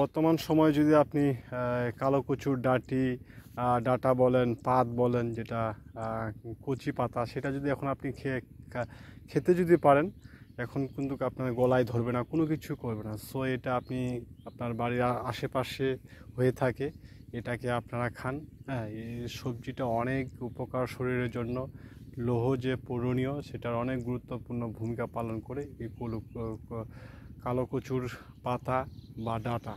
বর্তমান সময়ে যদি আপনি কালো কচুর ডাঁটি ডাঁটা বলেন, পাত বলেন, যেটা কচি পাতা, সেটা যদি এখন আপনি খেয়ে খেতে যদি পারেন, এখন কিন্তু আপনার গলায় ধরবে না, কোনো কিছু করবে না। সো এটা আপনি আপনার বাড়ির আশেপাশে হয়ে থাকে, এটাকে আপনারা খান। হ্যাঁ এই সবজিটা অনেক উপকার শরীরের জন্য। লোহ যে পূরণীয়, সেটার অনেক গুরুত্বপূর্ণ ভূমিকা পালন করে, এই কলু কচুর পাতা বা ডাঁটা।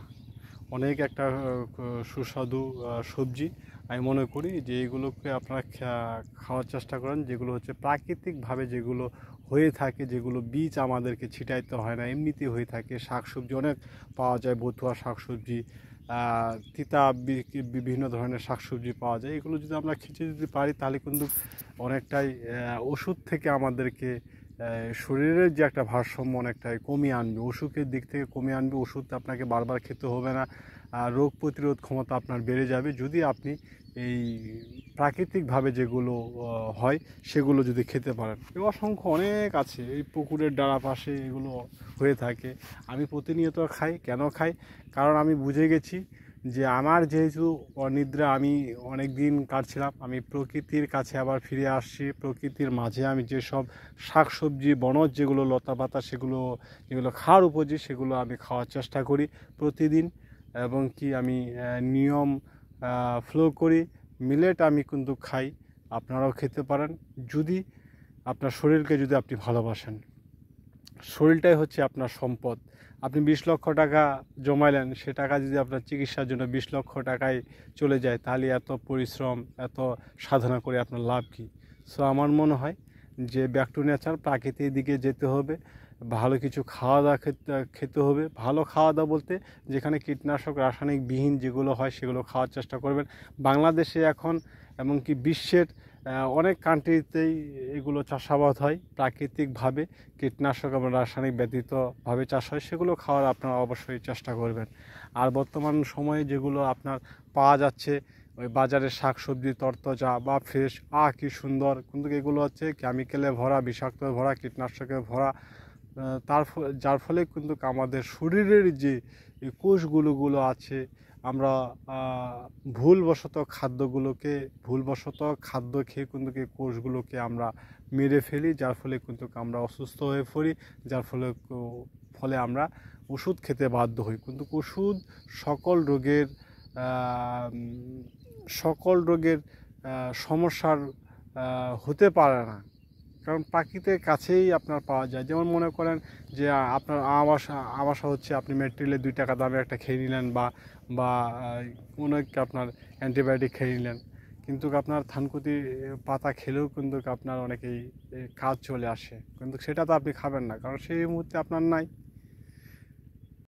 অনেক একটা সুস্বাদু সবজি। আমি মনে করি যে এগুলোকে আপনারা খাওয়ার চেষ্টা করেন, যেগুলো হচ্ছে প্রাকৃতিকভাবে যেগুলো হয়ে থাকে, যেগুলো বীজ আমাদেরকে ছিটাইতে হয় না, এমনিতেই হয়ে থাকে। শাকসবজি অনেক পাওয়া যায়, বতুয়া শাকসবজি তিতা বিভিন্ন ধরনের শাকসবজি পাওয়া যায়। এগুলো যদি আমরা খেতে যদি পারি, তাহলে কিন্তু অনেকটাই ওষুধ থেকে আমাদেরকে শরীরের যে একটা ভারসাম্য অনেকটাই কমিয়ে আনবে, অসুখের দিক থেকে কমিয়ে আনবে, ওষুধ আপনাকে বারবার খেতে হবে না রোগ প্রতিরোধ ক্ষমতা আপনার বেড়ে যাবে। যদি আপনি এই প্রাকৃতিকভাবে যেগুলো হয়, সেগুলো যদি খেতে পারেন। অসংখ্য অনেক আছে, এই পুকুরের ডাড়া পাশে এগুলো হয়ে থাকে। আমি প্রতিনিয়ত খাই, কেন খাই? কারণ আমি বুঝে গেছি যে আমার যেহেতু অনিদ্রা, আমি অনেক দিন কাটছিলাম, আমি প্রকৃতির কাছে আবার ফিরে আসছি। প্রকৃতির মাঝে আমি যেসব শাকসবজি, বনজ যেগুলো, লতা পাতা সেগুলো, যেগুলো খাওয়ার উপযোগী, সেগুলো আমি খাওয়ার চেষ্টা করি প্রতিদিন এবং কি আমি নিয়ম ফ্লো করি। মিলেট আমি কিন্তু খাই, আপনারাও খেতে পারেন। যদি আপনার শরীরকে যদি আপনি ভালোবাসেন। শরীরটাই হচ্ছে আপনার সম্পদ। আপনি বিশ লক্ষ টাকা জমাইলেন, সে টাকা যদি আপনার চিকিৎসার জন্য বিশ লক্ষ টাকায় চলে যায়, তাহলে এত পরিশ্রম, এত সাধনা করে আপনার লাভ কী? সো আমার মনে হয় যে ব্যাক টু নেচার প্রাকৃতিক দিকে যেতে হবে, ভালো কিছু খাওয়া দাওয়া খেতে হবে। ভালো খাওয়া দাওয়া বলতে যেখানে কীটনাশক, রাসায়নিক বিহীন যেগুলো হয়, সেগুলো খাওয়ার চেষ্টা করবেন। বাংলাদেশে এখন, এমনকি বিশ্বের অনেক কান্ট্রিতেই এগুলো চাষাবাদ হয় প্রাকৃতিকভাবে। কীটনাশক এবং রাসায়নিক ব্যতীতভাবে চাষ হয়, সেগুলো খাওয়ার আপনারা অবশ্যই চেষ্টা করবেন। আর বর্তমান সময়ে যেগুলো আপনার পাওয়া যাচ্ছে, ওই বাজারের শাক সবজি তরতাজা বা ফ্রেশ আ কি সুন্দর! কিন্তু এগুলো হচ্ছে কেমিক্যালে ভরা, বিষাক্ত ভরা, কীটনাশকে ভরা তার যার ফলে কিন্তু আমাদের শরীরের যে কোষগুলোগুলো আছে আমরা ভুলবশত খাদ্যগুলোকে, ভুলবশত খাদ্য খেয়ে কিন্তু কোষগুলোকে আমরা মেরে ফেলি, যার ফলে কিন্তু আমরা অসুস্থ হয়ে পড়ি, যার ফলে ফলে আমরা ওষুধ খেতে বাধ্য হই। কিন্তু ওষুধ সকল রোগের সকল রোগের সমস্যার হতে পারে না। কারণ প্রাকৃতিক কাছেই আপনার পাওয়া যায়। যেমন মনে করেন যে আপনার আমাশা আমাশা হচ্ছে, আপনি মেটেরিয়ালে দুই টাকা দামে একটা খেয়ে নিলেন বা বা কোনো আপনার অ্যান্টিবায়োটিক খেয়ে নিলেন। কিন্তু আপনার থানকুতি পাতা খেলেও কিন্তু আপনার অনেকেই কাজ চলে আসে। কিন্তু সেটা তো আপনি খাবেন না। কারণ সেই মুহূর্তে আপনার নাই।